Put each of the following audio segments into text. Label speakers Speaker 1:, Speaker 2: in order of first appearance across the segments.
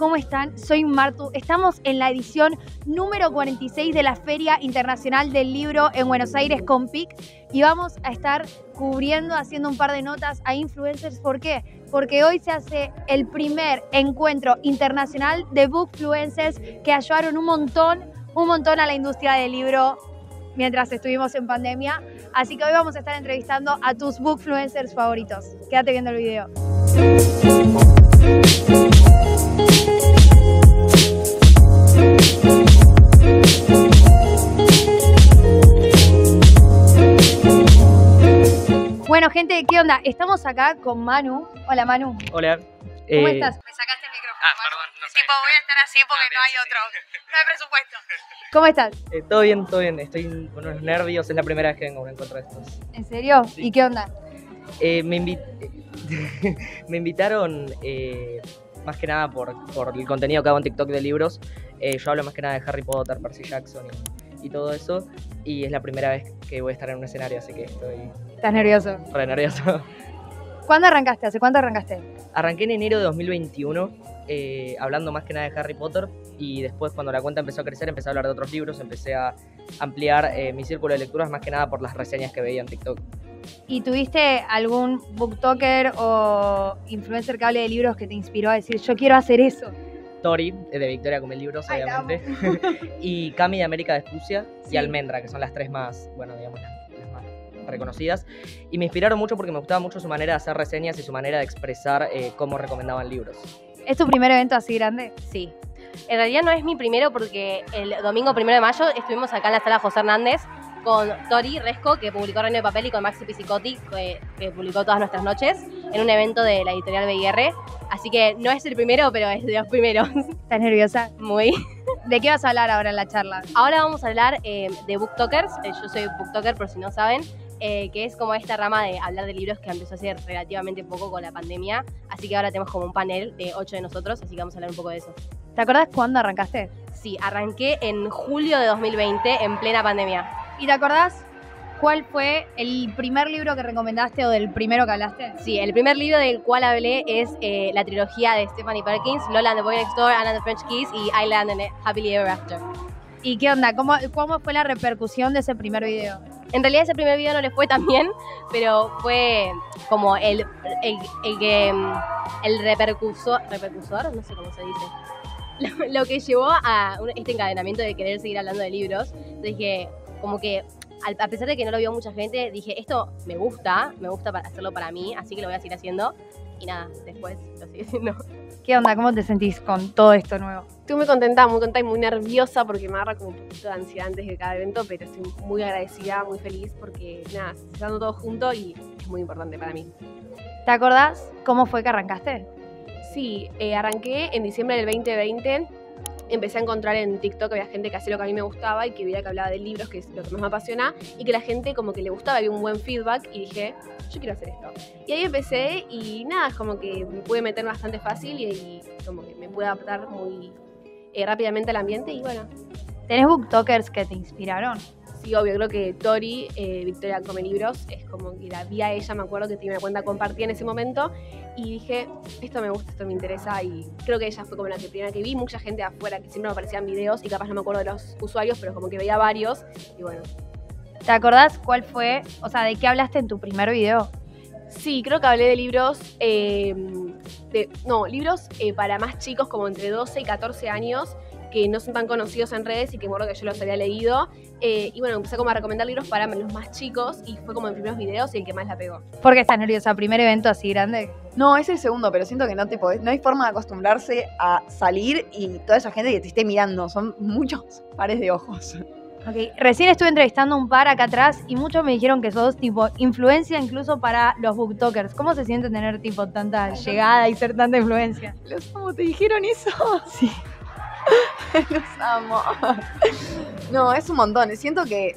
Speaker 1: ¿cómo están? Soy Martu. Estamos en la edición número 46 de la Feria Internacional del Libro en Buenos Aires con PIC y vamos a estar cubriendo, haciendo un par de notas a influencers. ¿Por qué? Porque hoy se hace el primer encuentro internacional de bookfluencers que ayudaron un montón, un montón a la industria del libro mientras estuvimos en pandemia. Así que hoy vamos a estar entrevistando a tus bookfluencers favoritos. Quédate viendo el video. Bueno, gente, ¿qué onda? Estamos acá con Manu. Hola, Manu.
Speaker 2: Hola.
Speaker 1: ¿Cómo
Speaker 2: eh,
Speaker 1: estás? Me sacaste el micrófono.
Speaker 2: Ah,
Speaker 1: Manu.
Speaker 2: perdón, no sé.
Speaker 1: Tipo, voy a estar así porque
Speaker 2: Ah,
Speaker 1: no hay
Speaker 2: bien,
Speaker 1: otro. No hay presupuesto. ¿Cómo estás?
Speaker 2: eh, todo bien, todo bien. Estoy con unos nervios. Es la primera vez que vengo a un encuentro de estos.
Speaker 1: ¿En serio?
Speaker 2: Sí.
Speaker 1: ¿Y qué onda?
Speaker 2: Eh, me, invi- me invitaron eh, más que nada por, por el contenido que hago en TikTok de libros. Eh, yo hablo más que nada de Harry Potter, Percy Jackson y, y todo eso. Y es la primera vez que voy a estar en un escenario, así que estoy
Speaker 1: ¿Estás nervioso?
Speaker 2: re nervioso.
Speaker 1: ¿Cuándo arrancaste? ¿Hace cuánto arrancaste?
Speaker 2: Arranqué en enero de 2021 eh, hablando más que nada de Harry Potter y después cuando la cuenta empezó a crecer empecé a hablar de otros libros, empecé a ampliar eh, mi círculo de lecturas más que nada por las reseñas que veía en TikTok.
Speaker 1: ¿Y tuviste algún booktoker o influencer que hable de libros que te inspiró a decir, yo quiero hacer eso?
Speaker 2: Tori, eh, de Victoria Come Libros,
Speaker 1: Ay,
Speaker 2: obviamente, y Cami de América de Espucia
Speaker 1: Sí.
Speaker 2: y Almendra, que son las tres más, bueno, digamos, las, las más reconocidas. Y me inspiraron mucho porque me gustaba mucho su manera de hacer reseñas y su manera de expresar eh, cómo recomendaban libros.
Speaker 1: ¿Es tu primer evento así grande?
Speaker 3: Sí. En realidad no es mi primero porque el domingo primero de mayo estuvimos acá en la sala José Hernández con Tori Resco, que publicó Reino de Papel, y con Maxi Pisicotti, que, que publicó Todas Nuestras Noches, en un evento de la editorial BIR. Así que no es el primero, pero es de los primeros.
Speaker 1: ¿Estás nerviosa?
Speaker 3: Muy.
Speaker 1: ¿De qué vas a hablar ahora en la charla?
Speaker 3: Ahora vamos a hablar eh, de booktokers. Eh, yo soy booktoker, por si no saben. eh, que es como esta rama de hablar de libros que empezó hace relativamente poco con la pandemia. Así que ahora tenemos como un panel de ocho de nosotros, así que vamos a hablar un poco de eso.
Speaker 1: ¿Te acordás cuándo arrancaste?
Speaker 3: Sí, arranqué en julio de 2020, en plena pandemia.
Speaker 1: ¿Y te acordás cuál fue el primer libro que recomendaste o del primero que hablaste?
Speaker 3: Sí, el primer libro del cual hablé es eh, la trilogía de Stephanie Perkins, Lola and the Boy Next Door, Anna and the French Kiss y Island and Happily Ever After.
Speaker 1: ¿Y qué onda? ¿Cómo, ¿Cómo fue la repercusión de ese primer video?
Speaker 3: En realidad ese primer video no le fue tan bien, pero fue como el, el, el que mm, el repercusor, repercusor, no sé cómo se dice, lo, lo que llevó a un- este encadenamiento de querer seguir hablando de libros. Entonces dije, como que a pesar de que no lo vio mucha gente, dije, esto me gusta, me gusta para hacerlo para mí, así que lo voy a seguir haciendo. Y nada, después lo sigue haciendo.
Speaker 1: ¿Qué onda? ¿Cómo te sentís con todo esto nuevo?
Speaker 4: Estoy muy contenta, muy contenta y muy nerviosa porque me agarra como un poquito de ansiedad antes de cada evento, pero estoy muy agradecida, muy feliz porque nada, se está dando todo junto y es muy importante para mí.
Speaker 1: ¿Te acordás cómo fue que arrancaste?
Speaker 4: Sí, eh, arranqué en diciembre del 2020. Empecé a encontrar en TikTok que había gente que hacía lo que a mí me gustaba y que veía que hablaba de libros, que es lo que más me apasiona, y que la gente como que le gustaba, había un buen feedback y dije, yo quiero hacer esto. Y ahí empecé y nada, es como que me pude meter bastante fácil y, como que me pude adaptar muy eh, rápidamente al ambiente y bueno,
Speaker 1: ¿Tenés booktokers que te inspiraron?
Speaker 4: Sí, obvio, creo que Tori, eh, Victoria Come Libros, es como que la vi a ella, me acuerdo que tenía una cuenta compartida en ese momento, y dije, esto me gusta, esto me interesa, y creo que ella fue como la que primera que vi, mucha gente de afuera que siempre me aparecían videos, y capaz no me acuerdo de los usuarios, pero como que veía varios, y bueno.
Speaker 1: ¿Te acordás cuál fue, o sea, de qué hablaste en tu primer video?
Speaker 4: Sí, creo que hablé de libros, eh, de, no, libros eh, para más chicos, como entre 12 y 14 años, que no son tan conocidos en redes y que me acuerdo que yo los había leído. Eh, y bueno, empecé como a recomendar libros para los más chicos y fue como en primeros videos y el que más la pegó.
Speaker 1: ¿Por qué estás nerviosa? ¿Primer evento así grande?
Speaker 5: No, es el segundo, pero siento que no te podés- no hay forma de acostumbrarse a salir y toda esa gente que te esté mirando. Son muchos pares de ojos.
Speaker 1: Ok, recién estuve entrevistando un par acá atrás y muchos me dijeron que sos tipo influencia incluso para los booktokers. ¿Cómo se siente tener tipo tanta llegada y ser tanta influencia?
Speaker 5: Los amo, ¿te dijeron eso?
Speaker 1: Sí.
Speaker 5: Los amo. No, es un montón. Siento que,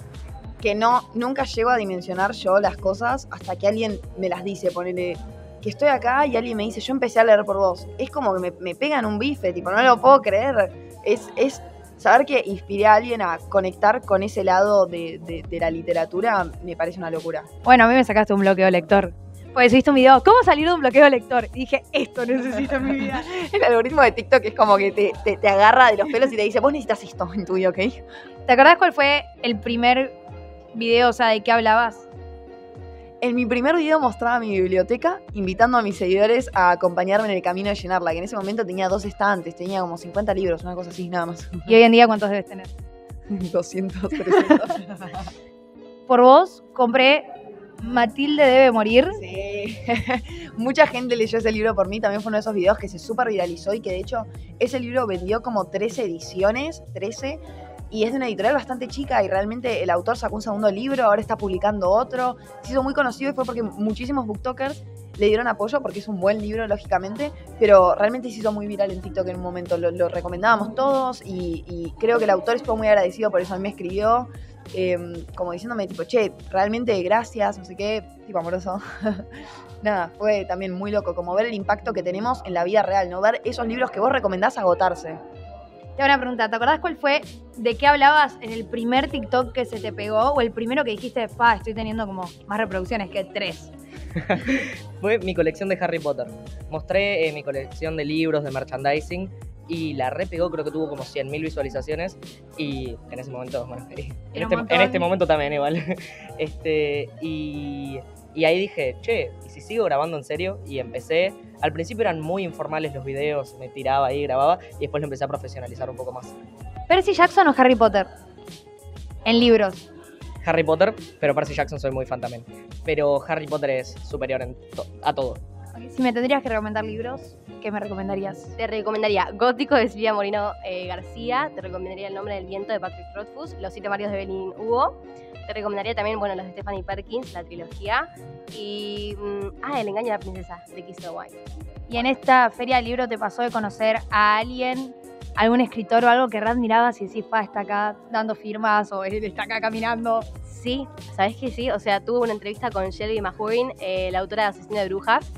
Speaker 5: que no, nunca llego a dimensionar yo las cosas hasta que alguien me las dice, ponele que estoy acá y alguien me dice, yo empecé a leer por vos. Es como que me, me pegan un bife, tipo, no lo puedo creer. Es, es saber que inspiré a alguien a conectar con ese lado de, de- de la literatura, me parece una locura.
Speaker 1: Bueno, a mí me sacaste un bloqueo lector. Pues viste un video, ¿cómo salir de un bloqueo de lector? Y dije, esto necesito en mi vida.
Speaker 5: El algoritmo de TikTok es como que te, te- te agarra de los pelos y te dice, vos necesitas esto en tu vida, ¿ok?
Speaker 1: ¿Te acordás cuál fue el primer video, o sea, de qué hablabas?
Speaker 5: En mi primer video mostraba mi biblioteca, invitando a mis seguidores a acompañarme en el camino de llenarla, que en ese momento tenía dos estantes, tenía como 50 libros, una cosa así, nada más.
Speaker 1: Y hoy en día, ¿cuántos debes tener?
Speaker 5: 200, 300.
Speaker 1: Por vos, compré Matilde debe morir.
Speaker 5: Sí. Mucha gente leyó ese libro por mí. También fue uno de esos videos que se súper viralizó y que de hecho ese libro vendió como 13 ediciones, 13. Y es de una editorial bastante chica y realmente el autor sacó un segundo libro, ahora está publicando otro. Se hizo muy conocido y fue porque muchísimos booktokers le dieron apoyo porque es un buen libro, lógicamente, pero realmente se hizo muy viral en TikTok en un momento. Lo, recomendábamos todos y, y creo que el autor estuvo muy agradecido, por eso a mí me escribió, eh, como diciéndome, tipo, che, realmente gracias, no sé qué, tipo amoroso. Nada, fue también muy loco, como ver el impacto que tenemos en la vida real, ¿no? Ver esos libros que vos recomendás agotarse.
Speaker 1: Te hago una pregunta, ¿te acordás cuál fue, de qué hablabas en el primer TikTok que se te pegó o el primero que dijiste, pa, estoy teniendo como más reproducciones que tres?
Speaker 2: Fue mi colección de Harry Potter. Mostré eh, mi colección de libros, de merchandising y la repegó, creo que tuvo como 100.000 visualizaciones y en ese momento, bueno, en este, en este momento también igual. Este, y, y ahí dije, che, ¿y si sigo grabando en serio? Y empecé, al principio eran muy informales los videos, me tiraba ahí, grababa y después lo empecé a profesionalizar un poco más.
Speaker 1: ¿Percy Jackson o Harry Potter? En libros.
Speaker 2: Harry Potter, pero Percy Jackson soy muy fan también. Pero Harry Potter es superior en to- a todo.
Speaker 1: Si me tendrías que recomendar libros, ¿qué me recomendarías?
Speaker 3: Te recomendaría Gótico de Silvia Morino eh, García. Te recomendaría El nombre del viento de Patrick Rothfuss. Los siete maridos de Evelyn Hugo. Te recomendaría también, bueno, los de Stephanie Perkins, la trilogía. Y. mm, ah, El engaño de la princesa, de Kiss the White.
Speaker 1: Y en esta feria del libro te pasó de conocer a alguien, algún escritor o algo que admirabas y decís, pa, está acá dando firmas o él está acá caminando.
Speaker 3: Sí, ¿sabes que sí? O sea, tuve una entrevista con Shelby Mahuin, eh, la autora de Asesino de Brujas,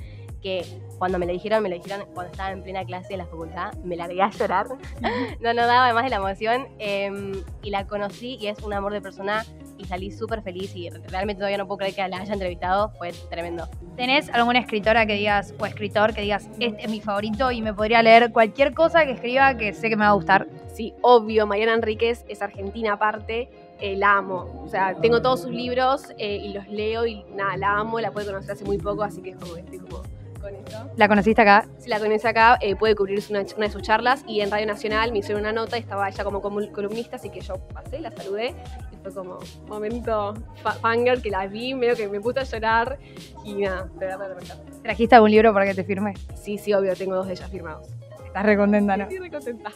Speaker 3: que cuando me lo dijeron, me lo dijeron cuando estaba en plena clase de la facultad, me largué a llorar. no, no daba además de la emoción. eh, y la conocí y es un amor de persona y salí súper feliz y realmente todavía no puedo creer que la haya entrevistado, fue tremendo.
Speaker 1: ¿Tenés alguna escritora que digas, o escritor que digas, este es mi favorito y me podría leer cualquier cosa que escriba que sé que me va a gustar?
Speaker 4: Sí, obvio, Mariana Enríquez es argentina aparte, eh, la amo. O sea, tengo todos sus libros eh, y los leo y nada, la amo, la pude conocer hace muy poco, así que es como estoy como con.
Speaker 1: ¿La conociste acá?
Speaker 4: Si la conoce acá, eh, puede cubrir una, una de sus charlas y en Radio Nacional me hicieron una nota y estaba ella como columnista, así que yo pasé, la saludé y fue como momento fa- fangirl que la vi, medio que me puse a llorar y nada, de verdad, de verdad.
Speaker 1: ¿Trajiste algún libro para que te firme?
Speaker 4: Sí, sí, obvio, tengo dos de ellas firmados.
Speaker 1: Estás re contenta, ¿no?
Speaker 4: Estoy re contenta.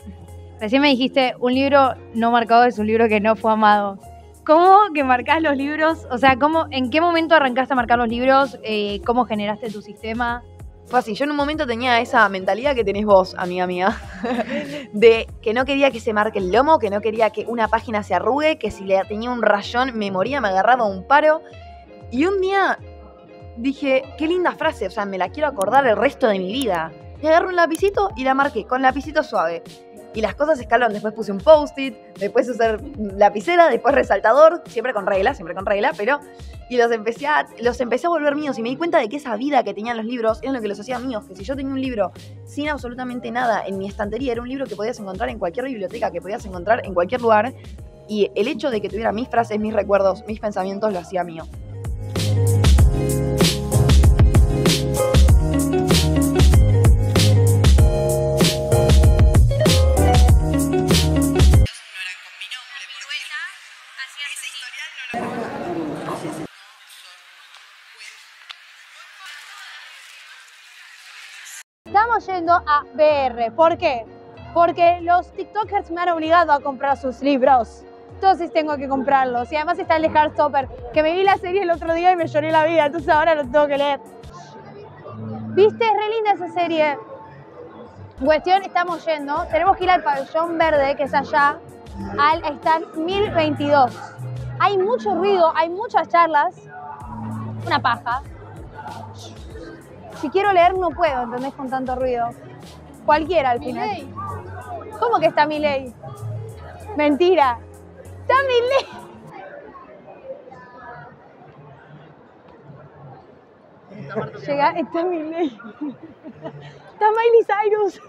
Speaker 1: Recién me dijiste, un libro no marcado es un libro que no fue amado. ¿Cómo que marcás los libros? O sea, ¿cómo, ¿en qué momento arrancaste a marcar los libros? Eh, ¿Cómo generaste tu sistema?
Speaker 5: Fue yo en un momento tenía esa mentalidad que tenés vos, amiga mía, de que no quería que se marque el lomo, que no quería que una página se arrugue, que si le tenía un rayón me moría, me agarraba un paro. Y un día dije, qué linda frase, o sea, me la quiero acordar el resto de mi vida. Y agarré un lapicito y la marqué, con lapicito suave. Y las cosas escalaron, después puse un post-it, después usar lapicera, después resaltador, siempre con regla, siempre con regla, pero... Y los empecé, a, los empecé a volver míos y me di cuenta de que esa vida que tenían los libros era lo que los hacía míos, que si yo tenía un libro sin absolutamente nada en mi estantería, era un libro que podías encontrar en cualquier biblioteca, que podías encontrar en cualquier lugar, y el hecho de que tuviera mis frases, mis recuerdos, mis pensamientos, lo hacía mío.
Speaker 1: A BR. ¿Por qué? Porque los TikTokers me han obligado a comprar sus libros. Entonces tengo que comprarlos. Y además está el de Heartstopper, que me vi la serie el otro día y me lloré la vida. Entonces ahora lo tengo que leer. ¿Viste? Es re linda esa serie. Cuestión, estamos yendo. Tenemos que ir al pabellón verde, que es allá, al stand 1022. Hay mucho ruido, hay muchas charlas. Una paja. Si quiero leer no puedo, ¿entendés? Con tanto ruido. Cualquiera al final. ¿Cómo que está mi ley? Mentira. Está mi ley. Llega, está Miley. Está Miley Cyrus.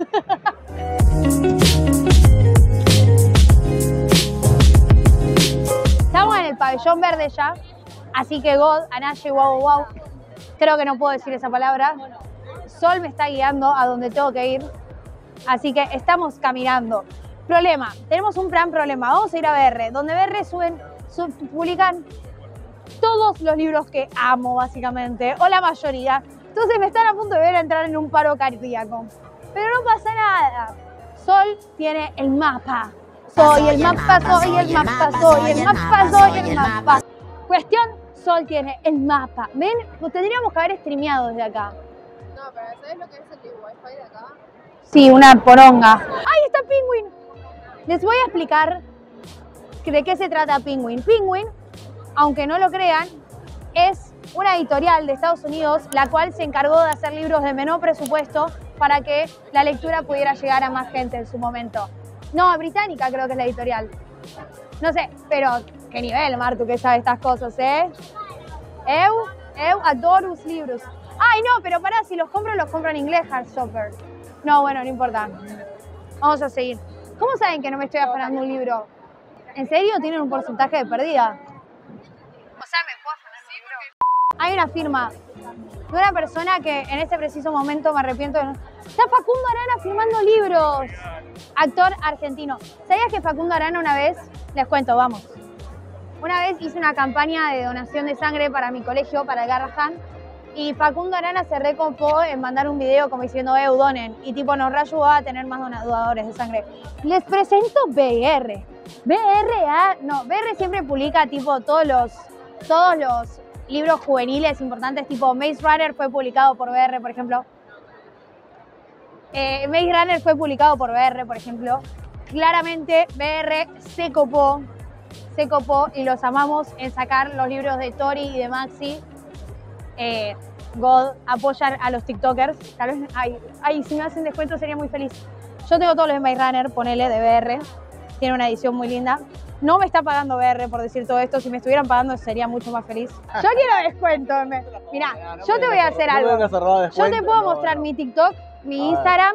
Speaker 1: Estamos en el pabellón verde ya, así que God, Anaye, wow, wow. Creo que no puedo decir esa palabra. Sol me está guiando a donde tengo que ir, así que estamos caminando. Problema, tenemos un gran problema. Vamos a ir a BR, donde BR suben, sub- publican todos los libros que amo, básicamente, o la mayoría. Entonces me están a punto de ver entrar en un paro cardíaco. Pero no pasa nada. Sol tiene el mapa. Soy el mapa, soy el mapa, soy el mapa, soy el mapa. Cuestión, Sol tiene el mapa. ¿Ven? Lo tendríamos que haber streameado desde acá.
Speaker 4: No, pero ¿sabes lo que es el wifi de acá?
Speaker 1: Sí, una poronga. ¡Ahí está Penguin! Les voy a explicar de qué se trata Penguin. Penguin, aunque no lo crean, es una editorial de Estados Unidos la cual se encargó de hacer libros de menor presupuesto para que la lectura pudiera llegar a más gente en su momento. No, británica creo que es la editorial. No sé, pero qué nivel, Martu, que sabe estas cosas, ¿eh? Eu, eu adoro los libros. Ay, no, pero pará, si los compro, los compro en inglés, Heartstopper. No, bueno, no importa. Vamos a seguir. ¿Cómo saben que no me estoy afanando un libro? ¿En serio tienen un porcentaje de pérdida? O sea, ¿me puedo afanar un libro? Hay una firma de una persona que en este preciso momento me arrepiento de. Está Facundo Arana firmando libros. Actor argentino. ¿Sabías que Facundo Arana una vez, les cuento, vamos. Una vez hice una campaña de donación de sangre para mi colegio, para el Garrahan, y Facundo Arana se recopó en mandar un video como diciendo, eh, donen. Y tipo nos reayudó a tener más donadores de sangre. Les presento BR. BR, no, BR siempre publica tipo todos los, todos los libros juveniles importantes, tipo Maze Runner fue publicado por BR, por ejemplo. Eh, Maze Runner fue publicado por BR, por ejemplo. Claramente BR se copó, se copó y los amamos en sacar los libros de Tori y de Maxi. Eh, God apoyar a los TikTokers. Tal vez, ay, ay, si me hacen descuento sería muy feliz. Yo tengo todos los de Maze Runner, ponele, de BR. Tiene una edición muy linda. No me está pagando BR por decir todo esto. Si me estuvieran pagando sería mucho más feliz. Yo quiero descuento. me- Mirá, yo te voy a hacer algo. Yo te puedo mostrar mi TikTok, mi Instagram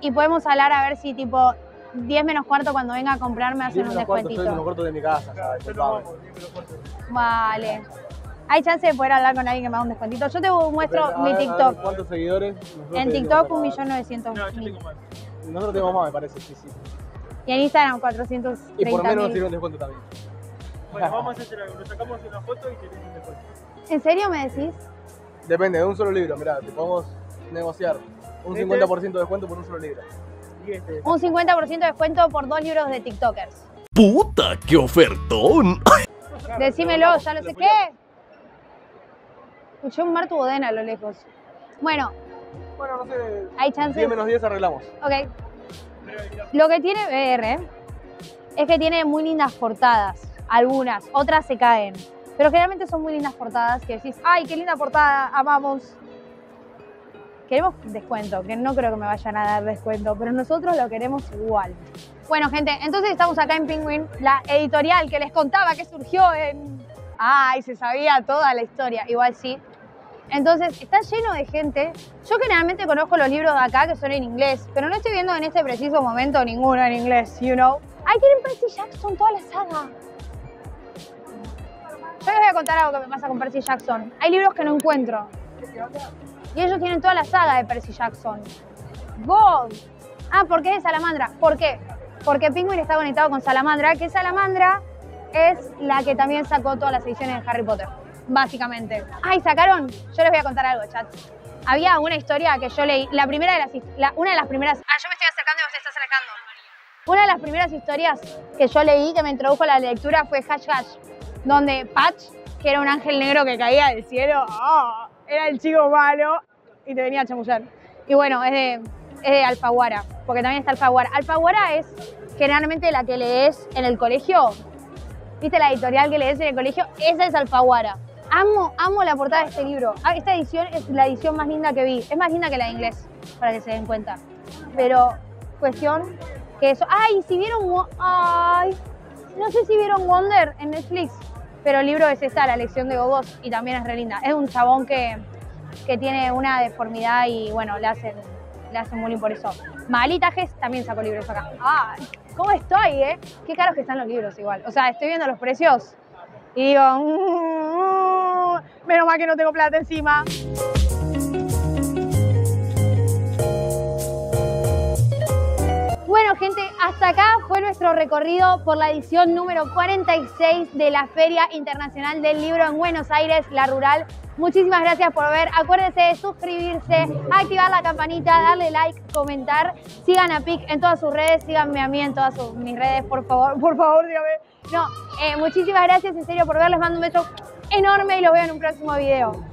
Speaker 1: y podemos hablar a ver si tipo 10 menos cuarto cuando venga a comprarme hacen un descuentito.
Speaker 6: corto de mi casa.
Speaker 1: Vale. Hay chance de poder hablar con alguien que me haga un descuentito. Yo te muestro mi TikTok.
Speaker 6: ¿Cuántos seguidores? Nosotros
Speaker 1: En TikTok
Speaker 6: para-
Speaker 1: 1.900.000.
Speaker 6: Nosotros tenemos más, me parece, sí, sí.
Speaker 1: Y en Instagram 430.000.
Speaker 6: Y por menos nos sirve un descuento también.
Speaker 7: Bueno, vamos a hacer algo. Nos sacamos una foto y tenés un descuento.
Speaker 1: ¿En serio me decís?
Speaker 6: Depende, de un solo libro, mirá, te podemos negociar un
Speaker 7: Este
Speaker 6: 50% de descuento por un solo libro.
Speaker 7: Y este.
Speaker 1: Un 50% de descuento por dos libros de TikTokers.
Speaker 8: ¡Puta, qué ofertón!
Speaker 1: Decímelo, ya lo sé. ¿Qué? Escuché un Martu Bodena a lo lejos. Bueno,
Speaker 6: Bueno, no sé,
Speaker 1: hay chance.
Speaker 6: 10 menos 10 arreglamos.
Speaker 1: Ok. Lo que tiene BR es que tiene muy lindas portadas. Algunas, otras se caen. Pero generalmente son muy lindas portadas que decís, ay, qué linda portada, amamos. Queremos descuento, que no creo que me vayan a dar descuento, pero nosotros lo queremos igual. Bueno, gente, entonces estamos acá en Penguin, la editorial que les contaba que surgió en... Ay, se sabía toda la historia, igual sí. Entonces, está lleno de gente. Yo generalmente conozco los libros de acá que son en inglés, pero no estoy viendo en este preciso momento ninguno en inglés, you know. Ay, tienen Percy Jackson, toda la saga. Yo les voy a contar algo que me pasa con Percy Jackson. Hay libros que no encuentro. Y ellos tienen toda la saga de Percy Jackson. God. Ah, ¿por qué es de Salamandra? ¿Por qué? Porque Penguin está conectado con Salamandra, que Salamandra es la que también sacó todas las ediciones de Harry Potter, básicamente. Ay, sacaron, yo les voy a contar algo, chat. Había una historia que yo leí, la primera de las, la- una de las primeras... Ah, yo me estoy acercando y vos te estás alejando. Una de las primeras historias que yo leí que me introdujo a la lectura fue Hash Hash, donde Patch, que era un ángel negro que caía del cielo, ¡ah! era el chico malo y te venía a chamullar. Y bueno, es de, es de Alfaguara, porque también está Alfaguara. Alfaguara es generalmente la que lees en el colegio. ¿Viste la editorial que lees en el colegio? Esa es Alfaguara. Amo, amo la portada de este libro. Ah, Esta edición es la edición más linda que vi. Es más linda que la de inglés, para que se den cuenta. Pero, cuestión que eso. ¡Ay! Si vieron. ¡Ay! No sé si vieron Wonder en Netflix, pero el libro es esta, La lección de Gogos, y también es re linda. Es un chabón que que tiene una deformidad y bueno, le hacen, le hacen bullying por eso. Magali Tajes también sacó libros acá. Ah, ¿cómo estoy, eh? Qué caros que están los libros igual. O sea, estoy viendo los precios y digo, "Mm, menos mal que no tengo plata encima. Bueno, gente, hasta acá fue nuestro recorrido por la edición número 46 de la Feria Internacional del Libro en Buenos Aires, La Rural. Muchísimas gracias por ver. Acuérdense de suscribirse, activar la campanita, darle like, comentar. Sigan a PIC en todas sus redes, síganme a mí en todas sus- mis redes, por favor, por favor, dígame. No, eh, muchísimas gracias en serio por ver. Les mando un beso enorme y los veo en un próximo video.